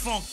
funk.